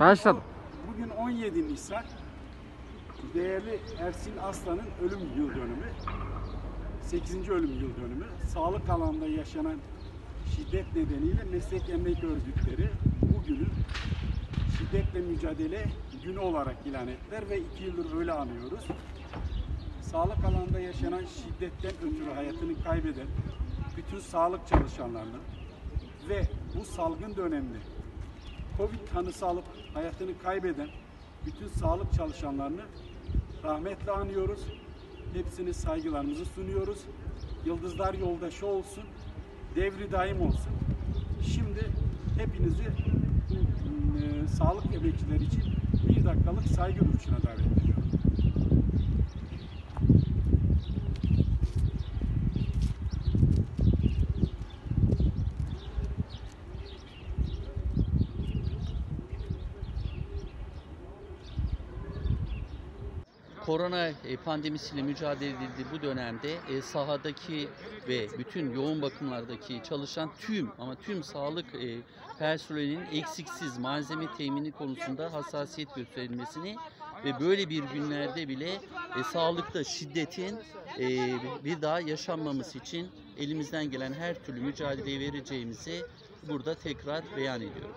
Başladım. Bugün 17 Nisan. Değerli Ersin Aslan'ın ölüm yıl dönümü. 8. ölüm yıl dönümü. Sağlık alanında yaşanan şiddet nedeniyle meslek emek örgütleri bugünü şiddetle mücadele günü olarak ilan ettiler ve iki yıldır öyle anıyoruz. Sağlık alanında yaşanan şiddetten ötürü hayatını kaybeden bütün sağlık çalışanlarının ve bu salgın döneminde Covid tanısı alıp hayatını kaybeden bütün sağlık çalışanlarını rahmetle anıyoruz. Hepsine saygılarımızı sunuyoruz. Yıldızlar yoldaşı olsun. Devri daim olsun. Şimdi hepinizi e, sağlık emekçileri için bir dakikalık saygı duruşuna davet ediyorum. Korona e, pandemisiyle mücadele edildiği bu dönemde e, sahadaki ve bütün yoğun bakımlardaki çalışan tüm ama tüm sağlık e, personelinin eksiksiz malzeme temini konusunda hassasiyet gösterilmesini ve böyle bir günlerde bile sağlıkta şiddetin bir daha yaşanmaması için elimizden gelen her türlü mücadeleyi vereceğimizi burada tekrar beyan ediyorum.